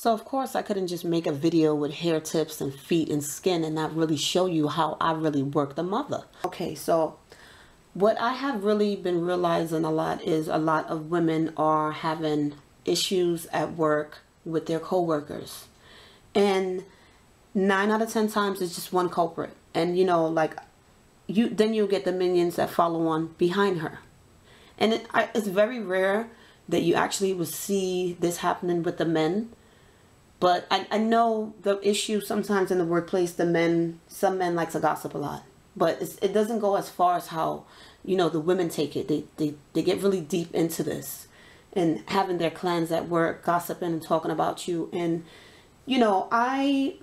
So of course I couldn't just make a video with hair tips and feet and skin and not really show you how I really work the mother. Okay, so what I have really been realizing a lot is a lot of women are having issues at work with their coworkers. And nine out of ten times it's just one culprit. And you know, like you then you'll get the minions that follow on behind her. And it, I, it's very rare that you actually will see this happening with the men but I, I know the issue sometimes in the workplace, the men, some men like to gossip a lot. But it doesn't go as far as how, you know, the women take it. They, they, they get really deep into this and having their clans at work, gossiping and talking about you. And, you know, I,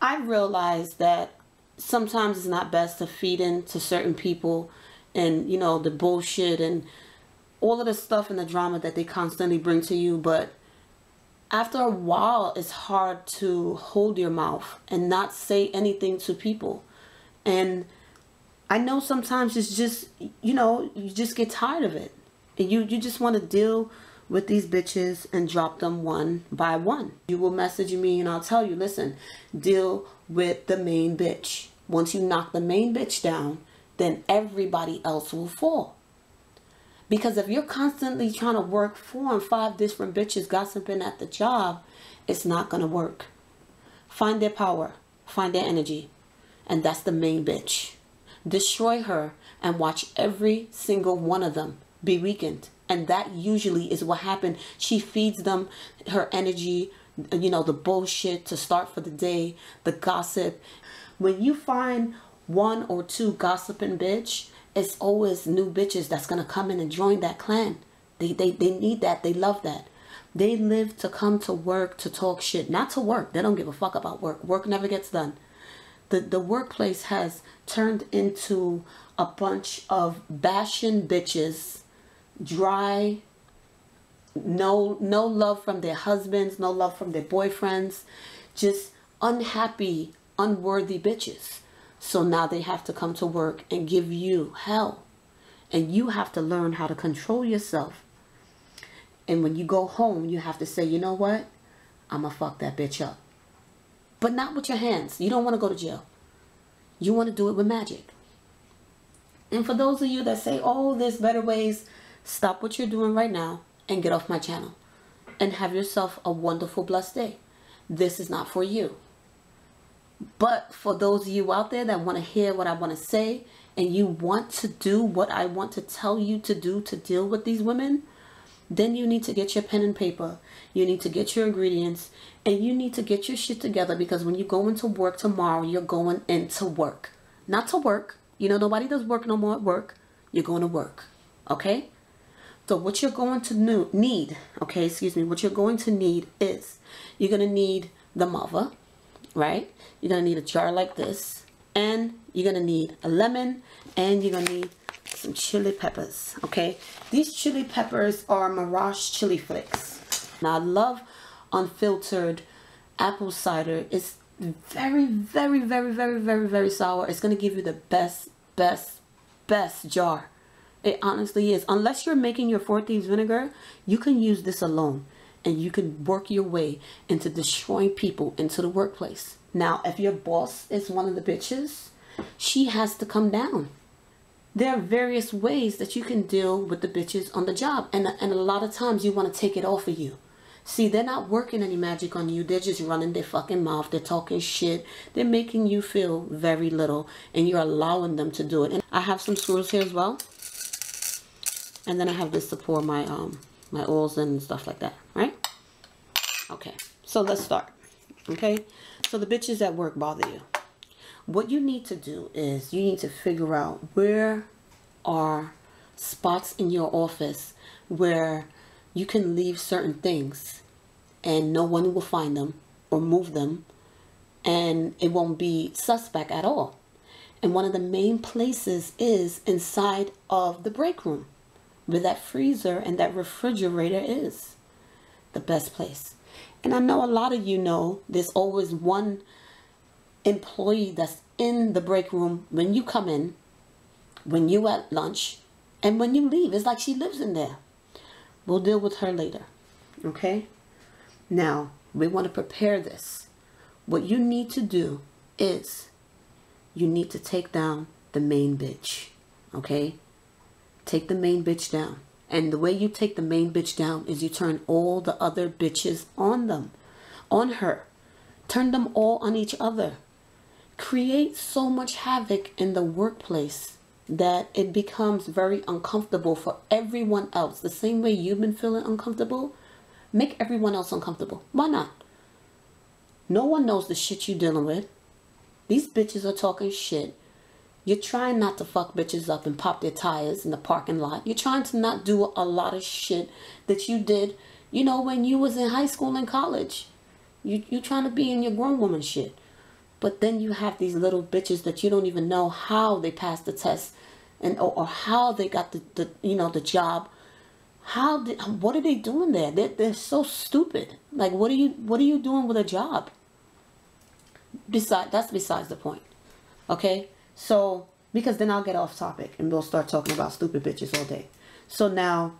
I realize that sometimes it's not best to feed into certain people and, you know, the bullshit and all of the stuff and the drama that they constantly bring to you. But after a while it's hard to hold your mouth and not say anything to people. And i know sometimes it's just you know you just get tired of it. And you you just want to deal with these bitches and drop them one by one. You will message me and i'll tell you listen deal with the main bitch. Once you knock the main bitch down then everybody else will fall because if you're constantly trying to work four and five different bitches gossiping at the job, it's not going to work. Find their power, find their energy, and that's the main bitch. Destroy her and watch every single one of them be weakened. And that usually is what happened. She feeds them her energy, you know, the bullshit to start for the day, the gossip. When you find one or two gossiping bitch, it's always new bitches that's gonna come in and join that clan. They they they need that. They love that. They live to come to work to talk shit, not to work. They don't give a fuck about work. Work never gets done. The the workplace has turned into a bunch of bashing bitches, dry, no no love from their husbands, no love from their boyfriends, just unhappy, unworthy bitches. So now they have to come to work and give you hell. And you have to learn how to control yourself. And when you go home, you have to say, you know what? I'm going to fuck that bitch up. But not with your hands. You don't want to go to jail. You want to do it with magic. And for those of you that say, oh, there's better ways, stop what you're doing right now and get off my channel. And have yourself a wonderful, blessed day. This is not for you. But for those of you out there that want to hear what I want to say and you want to do what I want to tell you to do to deal with these women, then you need to get your pen and paper. You need to get your ingredients and you need to get your shit together because when you go into work tomorrow, you're going into work. Not to work. You know, nobody does work no more at work. You're going to work. Okay? So what you're going to need, okay, excuse me, what you're going to need is you're going to need the mother, right? You're to need a jar like this. And you're to need a lemon. And you're to need some chili peppers, okay? These chili peppers are Mirage chili flakes. Now, I love unfiltered apple cider. It's very, very, very, very, very, very sour. It's to give you the best, best, best jar. It honestly is. Unless you're making your Four Thieves vinegar, you can use this alone and you can work your way into destroying people into the workplace. Now, if your boss is one of the bitches, she has to come down. There are various ways that you can deal with the bitches on the job. And, and a lot of times you want to take it off of you. See, they're not working any magic on you. They're just running their fucking mouth. They're talking shit. They're making you feel very little. And you're allowing them to do it. And I have some screws here as well. And then I have this to pour my um my oils and stuff like that, right? Okay, so let's start, okay? So the bitches at work bother you. What you need to do is you need to figure out where are spots in your office where you can leave certain things and no one will find them or move them and it won't be suspect at all. And one of the main places is inside of the break room where that freezer and that refrigerator is. The best place. And I know a lot of you know there's always one employee that's in the break room when you come in, when you at lunch, and when you leave. It's like she lives in there. We'll deal with her later. Okay? Now, we want to prepare this. What you need to do is you need to take down the main bitch. Okay? Take the main bitch down. And the way you take the main bitch down is you turn all the other bitches on them, on her. Turn them all on each other. Create so much havoc in the workplace that it becomes very uncomfortable for everyone else. The same way you've been feeling uncomfortable, make everyone else uncomfortable. Why not? No one knows the shit you're dealing with. These bitches are talking shit. You're trying not to fuck bitches up and pop their tires in the parking lot. You're trying to not do a lot of shit that you did, you know, when you was in high school and college. You you trying to be in your grown woman shit. But then you have these little bitches that you don't even know how they passed the test and or, or how they got the, the you know the job. How did what are they doing there? They're, they're so stupid. Like what are you what are you doing with a job? Beside that's besides the point. Okay? So because then I'll get off topic and we'll start talking about stupid bitches all day. So now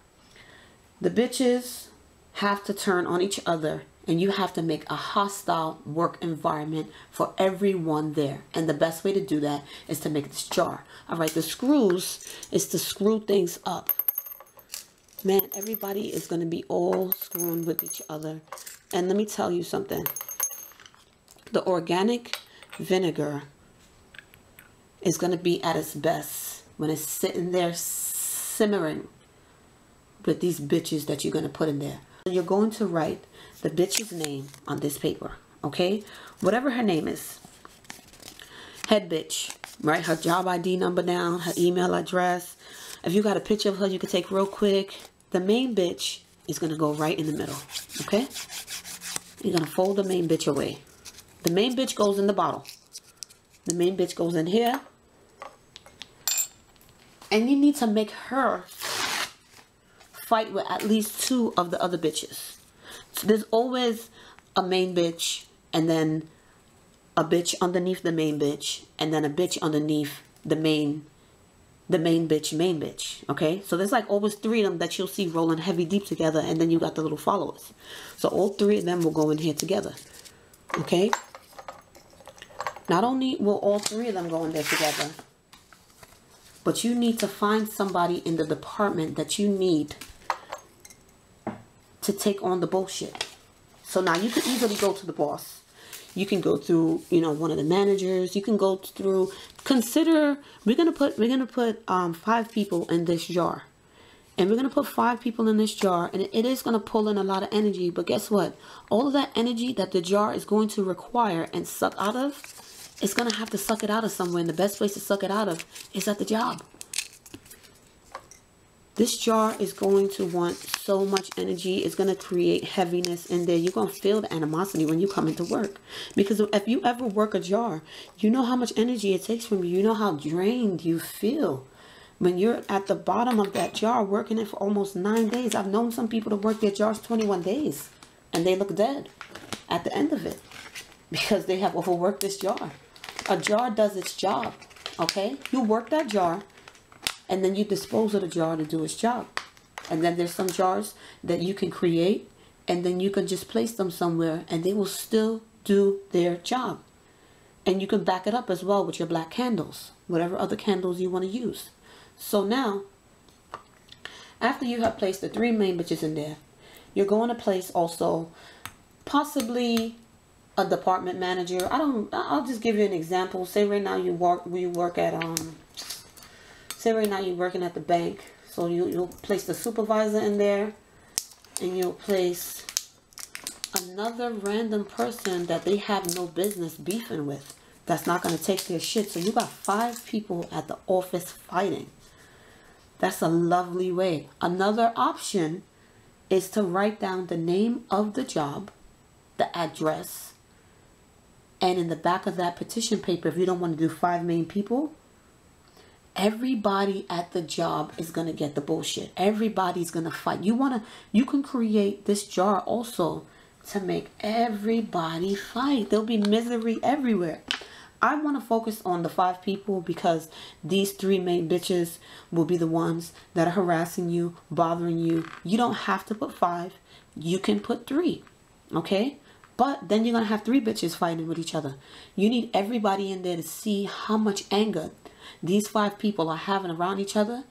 the bitches have to turn on each other and you have to make a hostile work environment for everyone there. And the best way to do that is to make this jar. All right, the screws is to screw things up. Man, everybody is going to be all screwing with each other. And let me tell you something. The organic vinegar is going to be at its best when it's sitting there simmering with these bitches that you're going to put in there. You're going to write the bitch's name on this paper, okay? Whatever her name is. Head bitch. Write her job ID number down, her email address. If you got a picture of her you can take real quick. The main bitch is going to go right in the middle, okay? You're going to fold the main bitch away. The main bitch goes in the bottle. The main bitch goes in here. And you need to make her fight with at least two of the other bitches. So there's always a main bitch and then a bitch underneath the main bitch and then a bitch underneath the main the main bitch main bitch okay? So there's like always three of them that you'll see rolling heavy deep together and then you got the little followers. So all three of them will go in here together okay? Not only will all three of them go in there together but you need to find somebody in the department that you need to take on the bullshit. So now you can easily go to the boss. You can go through, you know, one of the managers. You can go through. Consider we're gonna put we're gonna put um, five people in this jar, and we're gonna put five people in this jar, and it is gonna pull in a lot of energy. But guess what? All of that energy that the jar is going to require and suck out of, it's gonna have to suck it out of somewhere. And the best place to suck it out of is at the job. This jar is going to want so much energy. It's going to create heaviness in there. You're going to feel the animosity when you come into work. Because if you ever work a jar, you know how much energy it takes from you. You know how drained you feel. When you're at the bottom of that jar working it for almost nine days. I've known some people to work their jars 21 days. And they look dead at the end of it. Because they have overworked this jar. A jar does its job. Okay? You work that jar and then you dispose of the jar to do its job. And then there's some jars that you can create and then you can just place them somewhere and they will still do their job. And you can back it up as well with your black candles, whatever other candles you want to use. So now, after you have placed the three main bitches in there, you're going to place also possibly a department manager. I don't, I'll just give you an example. Say right now you work, you work at, um, say right now you're working at the bank so you, you'll place the supervisor in there and you'll place another random person that they have no business beefing with that's not going to take their shit so you got five people at the office fighting that's a lovely way another option is to write down the name of the job the address and in the back of that petition paper if you don't want to do five main people everybody at the job is going to get the bullshit. Everybody's going to fight. You want to, you can create this jar also to make everybody fight. There'll be misery everywhere. I want to focus on the five people because these three main bitches will be the ones that are harassing you, bothering you. You don't have to put five. You can put three. Okay? But then you're going to have three bitches fighting with each other. You need everybody in there to see how much anger these five people are having around each other.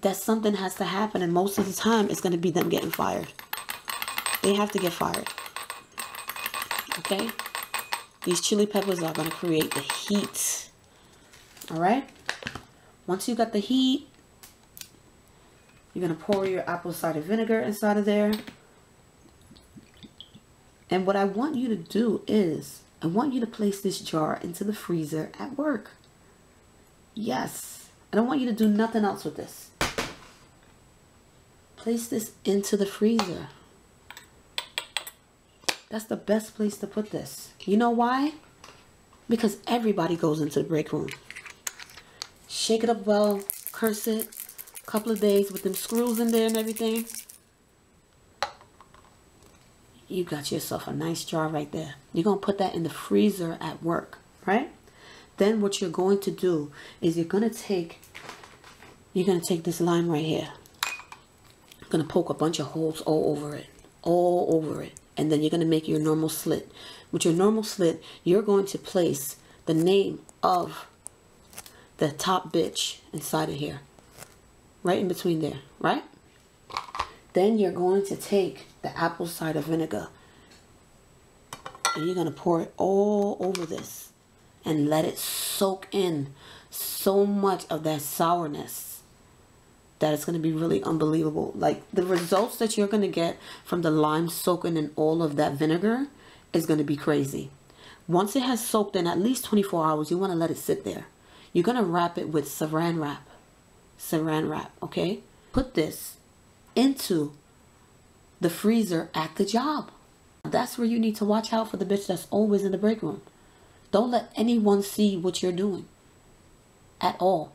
That something has to happen. And most of the time, it's going to be them getting fired. They have to get fired. Okay? These chili peppers are going to create the heat. All right? Once you got the heat, you're going to pour your apple cider vinegar inside of there. And what I want you to do is, I want you to place this jar into the freezer at work. Yes. I don't want you to do nothing else with this. Place this into the freezer. That's the best place to put this. You know why? Because everybody goes into the break room. Shake it up well, curse it, couple of days with them screws in there and everything you got yourself a nice jar right there. You're going to put that in the freezer at work, right? Then what you're going to do is you're going to take, you're going to take this lime right here. You're going to poke a bunch of holes all over it, all over it. And then you're going to make your normal slit. With your normal slit, you're going to place the name of the top bitch inside of here. Right in between there, right? Then you're going to take the apple cider vinegar and you're going to pour it all over this and let it soak in so much of that sourness that it's going to be really unbelievable. Like the results that you're going to get from the lime soaking in all of that vinegar is going to be crazy. Once it has soaked in at least 24 hours, you want to let it sit there. You're going to wrap it with saran wrap. Saran wrap, okay? Put this into the freezer at the job. That's where you need to watch out for the bitch that's always in the break room. Don't let anyone see what you're doing at all.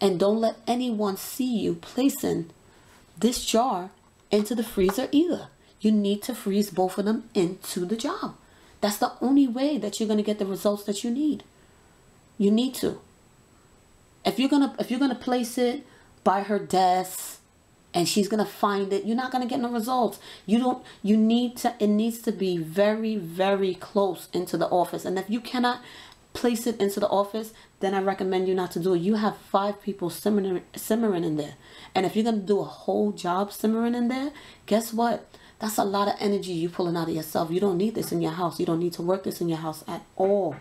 And don't let anyone see you placing this jar into the freezer either. You need to freeze both of them into the job. That's the only way that you're going to get the results that you need. You need to. If you're going to if you're going to place it by her desk and she's gonna find it. You're not gonna get no results. You don't you need to it needs to be very very close into the office. And if you cannot place it into the office then i recommend you not to do it. You have five people simmering simmering in there. And if you're gonna do a whole job simmering in there guess what? That's a lot of energy you pulling out of yourself. You don't need this in your house. You don't need to work this in your house at all.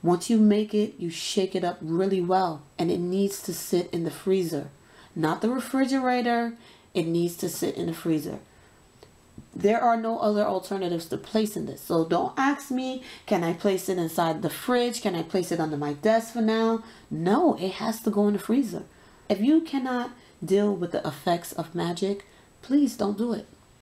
Once you make it you shake it up really well. And it needs to sit in the freezer not the refrigerator. It needs to sit in the freezer. There are no other alternatives to placing this. So don't ask me, can I place it inside the fridge? Can I place it under my desk for now? No, it has to go in the freezer. If you cannot deal with the effects of magic, please don't do it.